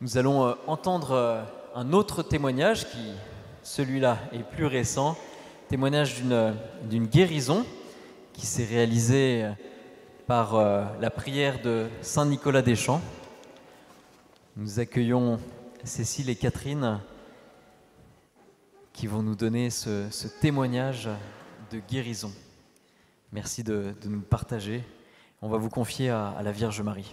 Nous allons euh, entendre euh, un autre témoignage qui, celui-là, est plus récent, témoignage d'une, euh, guérison qui s'est réalisée par la prière de Saint Nicolas des Champs. Nous accueillons Cécile et Catherine qui vont nous donner ce, témoignage de guérison. Merci de, nous partager. On va vous confier à la Vierge Marie.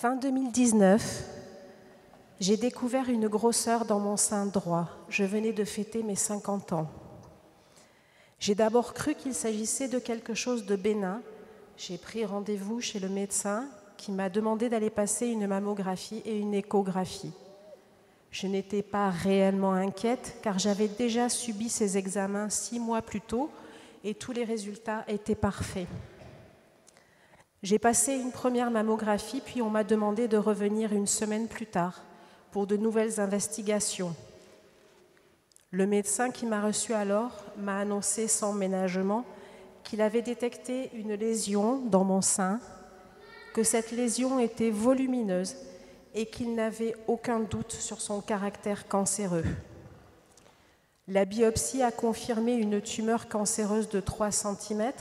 Fin 2019, j'ai découvert une grosseur dans mon sein droit. Je venais de fêter mes 50 ans. J'ai d'abord cru qu'il s'agissait de quelque chose de bénin. J'ai pris rendez-vous chez le médecin qui m'a demandé d'aller passer une mammographie et une échographie. Je n'étais pas réellement inquiète car j'avais déjà subi ces examens six mois plus tôt et tous les résultats étaient parfaits. J'ai passé une première mammographie, puis on m'a demandé de revenir une semaine plus tard pour de nouvelles investigations. Le médecin qui m'a reçu alors m'a annoncé sans ménagement qu'il avait détecté une lésion dans mon sein, que cette lésion était volumineuse et qu'il n'avait aucun doute sur son caractère cancéreux. La biopsie a confirmé une tumeur cancéreuse de 3 cm,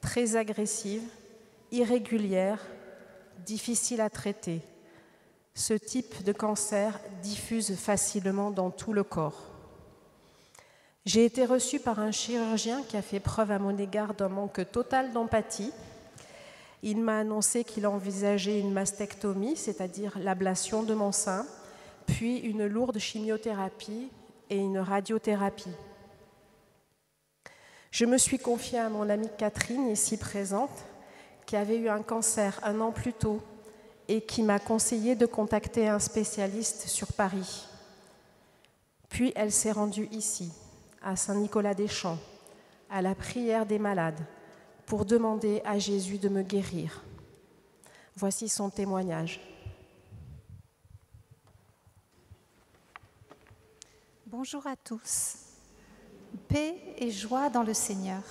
très agressive, irrégulière, difficile à traiter. Ce type de cancer diffuse facilement dans tout le corps. J'ai été reçue par un chirurgien qui a fait preuve à mon égard d'un manque total d'empathie. Il m'a annoncé qu'il envisageait une mastectomie, c'est-à-dire l'ablation de mon sein, puis une lourde chimiothérapie et une radiothérapie. Je me suis confiée à mon amie Catherine, ici présente, qui avait eu un cancer un an plus tôt et qui m'a conseillé de contacter un spécialiste sur Paris. Puis elle s'est rendue ici, à Saint-Nicolas-des-Champs, à la prière des malades, pour demander à Jésus de me guérir. Voici son témoignage. Bonjour à tous. Paix et joie dans le Seigneur.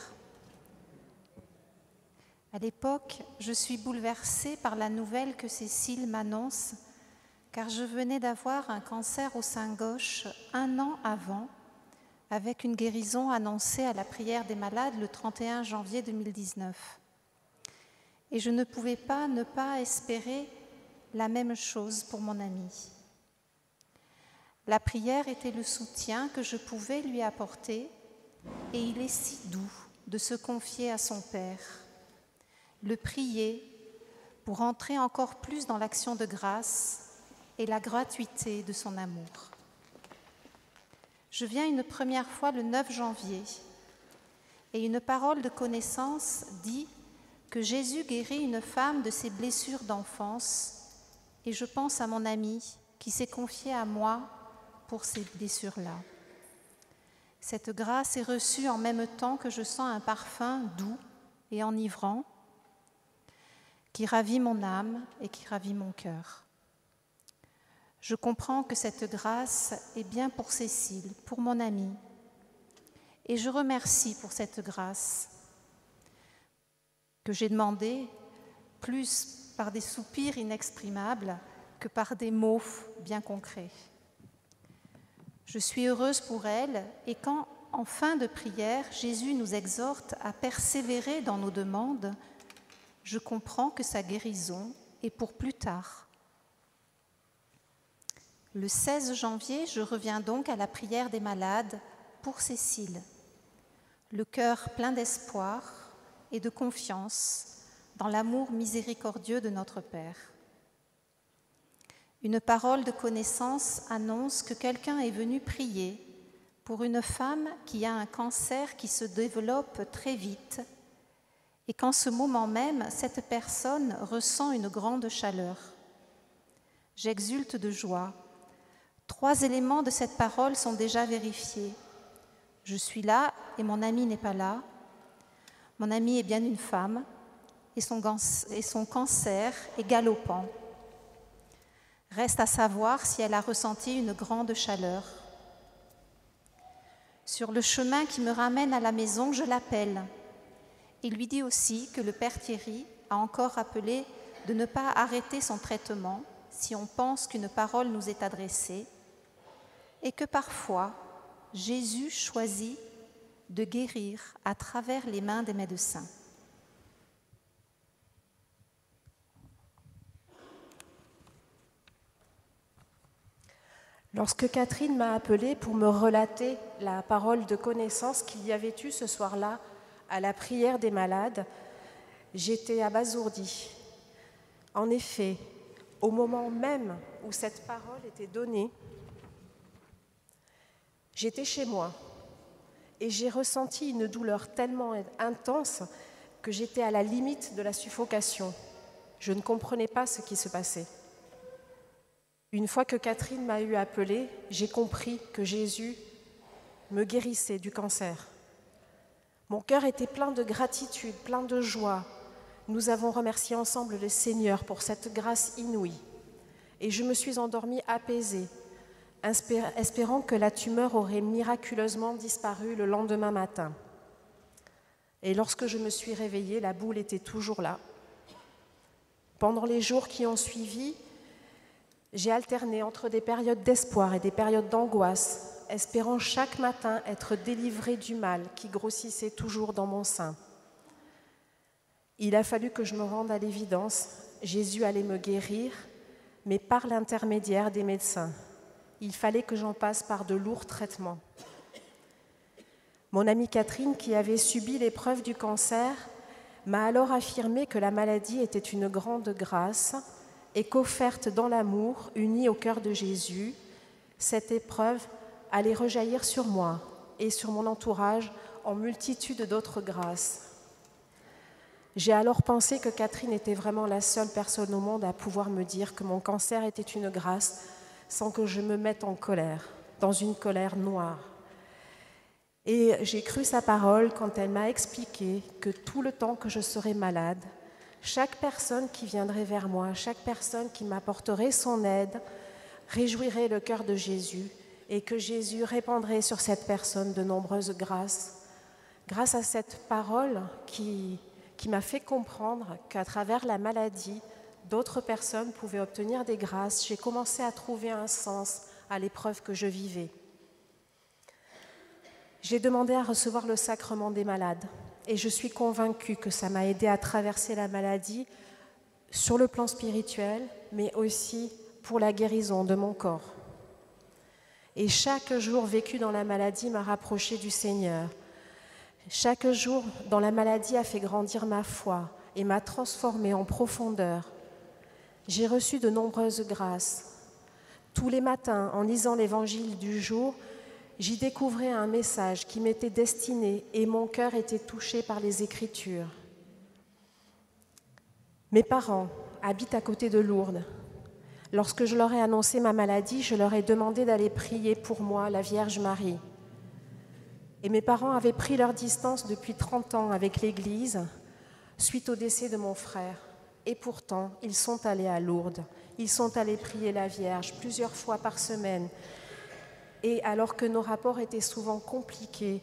À l'époque, je suis bouleversée par la nouvelle que Cécile m'annonce, car je venais d'avoir un cancer au sein gauche un an avant, avec une guérison annoncée à la prière des malades le 31 janvier 2019. Et je ne pouvais pas ne pas espérer la même chose pour mon ami. La prière était le soutien que je pouvais lui apporter, et il est si doux de se confier à son Père le prier pour entrer encore plus dans l'action de grâce et la gratuité de son amour. Je viens une première fois le 9 janvier et une parole de connaissance dit que Jésus guérit une femme de ses blessures d'enfance et je pense à mon ami qui s'est confié à moi pour ces blessures-là. Cette grâce est reçue en même temps que je sens un parfum doux et enivrant qui ravit mon âme et qui ravit mon cœur. Je comprends que cette grâce est bien pour Cécile, pour mon amie, et je remercie pour cette grâce que j'ai demandée plus par des soupirs inexprimables que par des mots bien concrets. Je suis heureuse pour elle et quand, en fin de prière, Jésus nous exhorte à persévérer dans nos demandes, je comprends que sa guérison est pour plus tard. Le 16 janvier, je reviens donc à la prière des malades pour Cécile, le cœur plein d'espoir et de confiance dans l'amour miséricordieux de notre Père. Une parole de connaissance annonce que quelqu'un est venu prier pour une femme qui a un cancer qui se développe très vite et qu'en ce moment même, cette personne ressent une grande chaleur. J'exulte de joie. Trois éléments de cette parole sont déjà vérifiés. Je suis là et mon ami n'est pas là. Mon ami est bien une femme et son, cancer est galopant. Reste à savoir si elle a ressenti une grande chaleur. Sur le chemin qui me ramène à la maison, je l'appelle. Il lui dit aussi que le père Thierry a encore rappelé de ne pas arrêter son traitement si on pense qu'une parole nous est adressée et que parfois Jésus choisit de guérir à travers les mains des médecins. Lorsque Catherine m'a appelée pour me relater la parole de connaissance qu'il y avait eu ce soir-là à la prière des malades, j'étais abasourdie. En effet, au moment même où cette parole était donnée, j'étais chez moi et j'ai ressenti une douleur tellement intense que j'étais à la limite de la suffocation. Je ne comprenais pas ce qui se passait. Une fois que Catherine m'a eu appelée, j'ai compris que Jésus me guérissait du cancer. Mon cœur était plein de gratitude, plein de joie. Nous avons remercié ensemble le Seigneur pour cette grâce inouïe. Et je me suis endormie apaisée, espérant que la tumeur aurait miraculeusement disparu le lendemain matin. Et lorsque je me suis réveillée, la boule était toujours là. Pendant les jours qui ont suivi, j'ai alterné entre des périodes d'espoir et des périodes d'angoisse, espérant chaque matin être délivrée du mal qui grossissait toujours dans mon sein. Il a fallu que je me rende à l'évidence, Jésus allait me guérir, mais par l'intermédiaire des médecins. Il fallait que j'en passe par de lourds traitements. Mon amie Catherine, qui avait subi l'épreuve du cancer, m'a alors affirmé que la maladie était une grande grâce et qu'offerte dans l'amour, unie au cœur de Jésus, cette épreuve allait rejaillir sur moi et sur mon entourage en multitude d'autres grâces. J'ai alors pensé que Catherine était vraiment la seule personne au monde à pouvoir me dire que mon cancer était une grâce sans que je me mette en colère, dans une colère noire. Et j'ai cru sa parole quand elle m'a expliqué que tout le temps que je serais malade, chaque personne qui viendrait vers moi, chaque personne qui m'apporterait son aide, réjouirait le cœur de Jésus et que Jésus répandrait sur cette personne de nombreuses grâces. Grâce à cette parole qui, qui m'a fait comprendre qu'à travers la maladie, d'autres personnes pouvaient obtenir des grâces, j'ai commencé à trouver un sens à l'épreuve que je vivais. J'ai demandé à recevoir le sacrement des malades et je suis convaincue que ça m'a aidé à traverser la maladie sur le plan spirituel, mais aussi pour la guérison de mon corps. Et chaque jour vécu dans la maladie m'a rapproché du Seigneur. Chaque jour dans la maladie a fait grandir ma foi et m'a transformée en profondeur. J'ai reçu de nombreuses grâces. Tous les matins, en lisant l'évangile du jour, j'y découvrais un message qui m'était destiné et mon cœur était touché par les Écritures. Mes parents habitent à côté de Lourdes. Lorsque je leur ai annoncé ma maladie, je leur ai demandé d'aller prier pour moi la Vierge Marie. Et mes parents avaient pris leur distance depuis 30 ans avec l'Église suite au décès de mon frère. Et pourtant, ils sont allés à Lourdes. Ils sont allés prier la Vierge plusieurs fois par semaine. Et alors que nos rapports étaient souvent compliqués,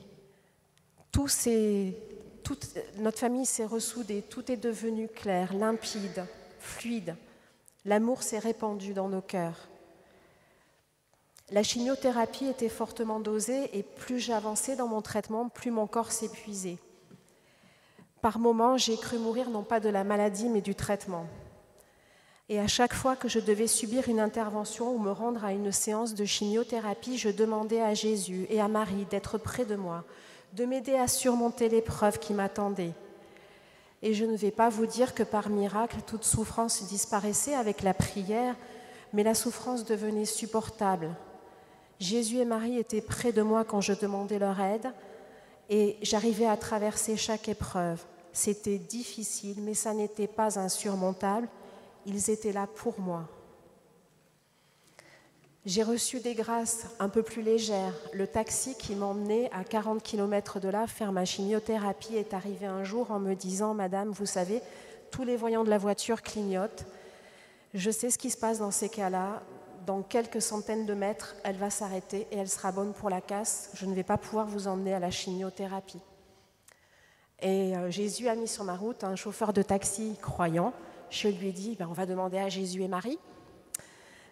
notre famille s'est ressoudée, tout est devenu clair, limpide, fluide. L'amour s'est répandu dans nos cœurs. La chimiothérapie était fortement dosée et plus j'avançais dans mon traitement, plus mon corps s'épuisait. Par moments, j'ai cru mourir non pas de la maladie, mais du traitement. Et à chaque fois que je devais subir une intervention ou me rendre à une séance de chimiothérapie, je demandais à Jésus et à Marie d'être près de moi, de m'aider à surmonter l'épreuve qui m'attendait. Et je ne vais pas vous dire que par miracle, toute souffrance disparaissait avec la prière, mais la souffrance devenait supportable. Jésus et Marie étaient près de moi quand je demandais leur aide, et j'arrivais à traverser chaque épreuve. C'était difficile, mais ça n'était pas insurmontable. Ils étaient là pour moi. J'ai reçu des grâces un peu plus légères. Le taxi qui m'emmenait à 40 km de là faire ma chimiothérapie est arrivé un jour en me disant Madame, vous savez, tous les voyants de la voiture clignotent. Je sais ce qui se passe dans ces cas-là. Dans quelques centaines de mètres, elle va s'arrêter et elle sera bonne pour la casse. Je ne vais pas pouvoir vous emmener à la chimiothérapie. Et euh, Jésus a mis sur ma route un chauffeur de taxi croyant. Je lui ai dit ben, on va demander à Jésus et Marie.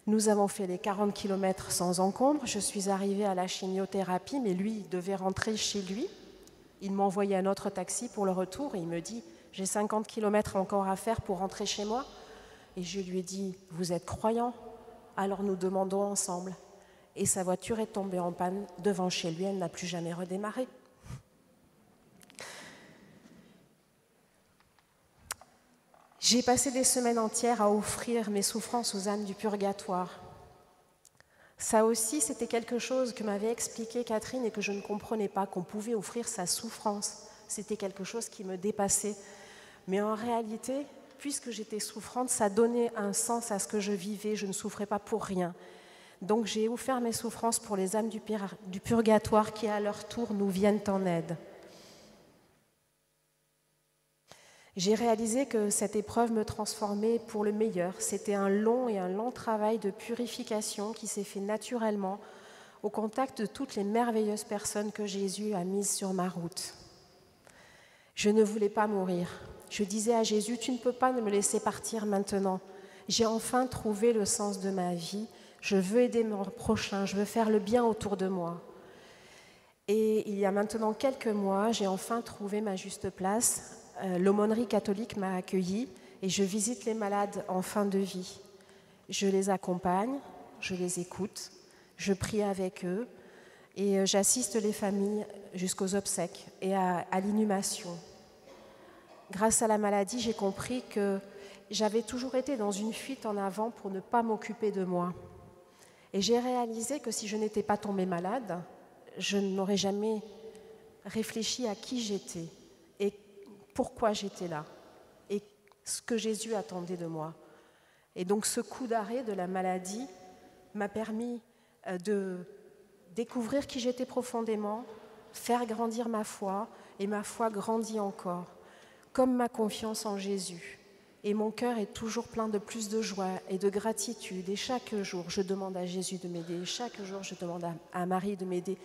Nous avons fait les 40 km sans encombre. Je suis arrivée à la chimiothérapie, mais lui devait rentrer chez lui. Il m'a envoyé un autre taxi pour le retour et il me dit J'ai 50 km encore à faire pour rentrer chez moi. Et je lui ai dit Vous êtes croyant? Alors nous demandons ensemble. Et sa voiture est tombée en panne devant chez lui. Elle n'a plus jamais redémarré. J'ai passé des semaines entières à offrir mes souffrances aux âmes du purgatoire. Ça aussi, c'était quelque chose que m'avait expliqué Catherine et que je ne comprenais pas, qu'on pouvait offrir sa souffrance. C'était quelque chose qui me dépassait. Mais en réalité, puisque j'étais souffrante, ça donnait un sens à ce que je vivais. Je ne souffrais pas pour rien. Donc j'ai offert mes souffrances pour les âmes du purgatoire qui, à leur tour, nous viennent en aide. J'ai réalisé que cette épreuve me transformait pour le meilleur. C'était un long et un long travail de purification qui s'est fait naturellement au contact de toutes les merveilleuses personnes que Jésus a mises sur ma route. Je ne voulais pas mourir. Je disais à Jésus, tu ne peux pas me laisser partir maintenant. J'ai enfin trouvé le sens de ma vie. Je veux aider mon prochain, je veux faire le bien autour de moi. Et il y a maintenant quelques mois, j'ai enfin trouvé ma juste place l'aumônerie catholique m'a accueilli et je visite les malades en fin de vie. Je les accompagne, je les écoute, je prie avec eux et euh, j'assiste les familles jusqu'aux obsèques et à, à l'inhumation. Grâce à la maladie, j'ai compris que j'avais toujours été dans une fuite en avant pour ne pas m'occuper de moi. Et j'ai réalisé que si je n'étais pas tombée malade, je n'aurais jamais réfléchi à qui j'étais pourquoi j'étais là et ce que Jésus attendait de moi. Et donc ce coup d'arrêt de la maladie m'a permis euh, de découvrir qui j'étais profondément, faire grandir ma foi, et ma foi grandit encore, comme ma confiance en Jésus. Et mon cœur est toujours plein de plus de joie et de gratitude. Et chaque jour, je demande à Jésus de m'aider. Chaque jour, je demande à Marie de m'aider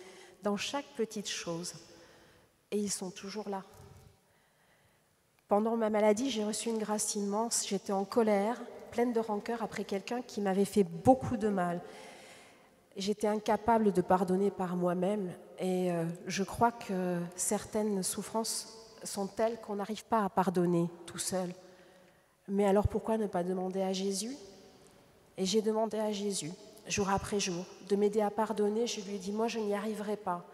dans chaque petite chose. Et ils sont toujours là. Pendant ma maladie, j'ai reçu une grâce immense. J'étais en colère, pleine de rancœur après quelqu'un qui m'avait fait beaucoup de mal. J'étais incapable de pardonner par moi-même et euh, je crois que certaines souffrances sont telles qu'on n'arrive pas à pardonner tout seul. Mais alors pourquoi ne pas demander à Jésus? Et j'ai demandé à Jésus, jour après jour, de m'aider à pardonner. Je lui ai dit, moi je n'y arriverai pas.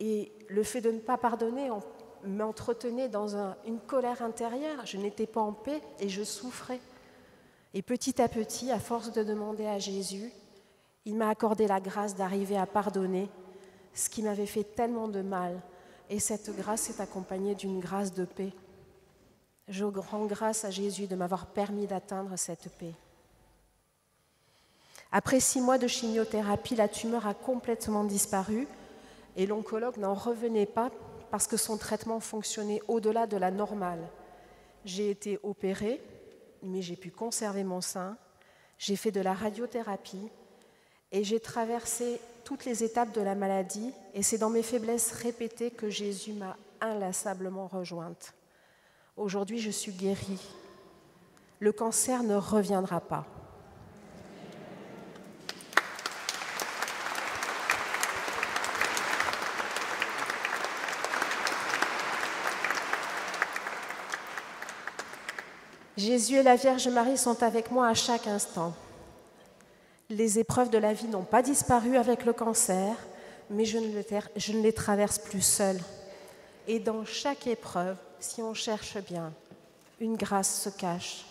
Et le fait de ne pas pardonner m'entretenait dans une colère intérieure. Je n'étais pas en paix et je souffrais. Et petit à petit, à force de demander à Jésus, il m'a accordé la grâce d'arriver à pardonner ce qui m'avait fait tellement de mal. Et cette grâce est accompagnée d'une grâce de paix. Je rends grâce à Jésus de m'avoir permis d'atteindre cette paix. Après six mois de chimiothérapie, la tumeur a complètement disparu et l'oncologue n'en revenait pas parce que son traitement fonctionnait au-delà de la normale. J'ai été opérée, mais j'ai pu conserver mon sein. J'ai fait de la radiothérapie et j'ai traversé toutes les étapes de la maladie et c'est dans mes faiblesses répétées que Jésus m'a inlassablement rejointe. Aujourd'hui, je suis guérie. Le cancer ne reviendra pas. Jésus et la Vierge Marie sont avec moi à chaque instant. Les épreuves de la vie n'ont pas disparu avec le cancer, mais je ne, les, traverse plus seule. Et dans chaque épreuve, si on cherche bien, une grâce se cache.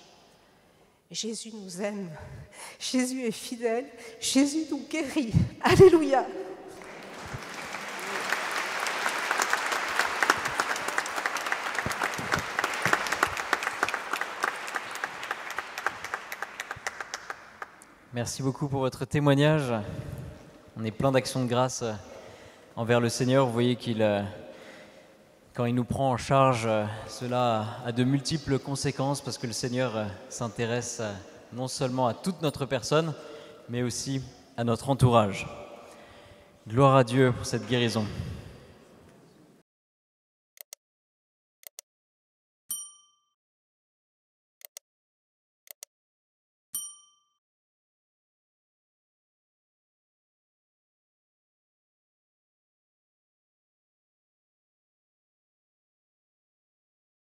Jésus nous aime, Jésus est fidèle, Jésus nous guérit. Alléluia. Merci beaucoup pour votre témoignage. On est plein d'actions de grâce euh, envers le Seigneur. Vous voyez qu'il, euh, quand il nous prend en charge, euh, cela a de multiples conséquences parce que le Seigneur s'intéresse non seulement à toute notre personne, mais aussi à notre entourage. Gloire à Dieu pour cette guérison.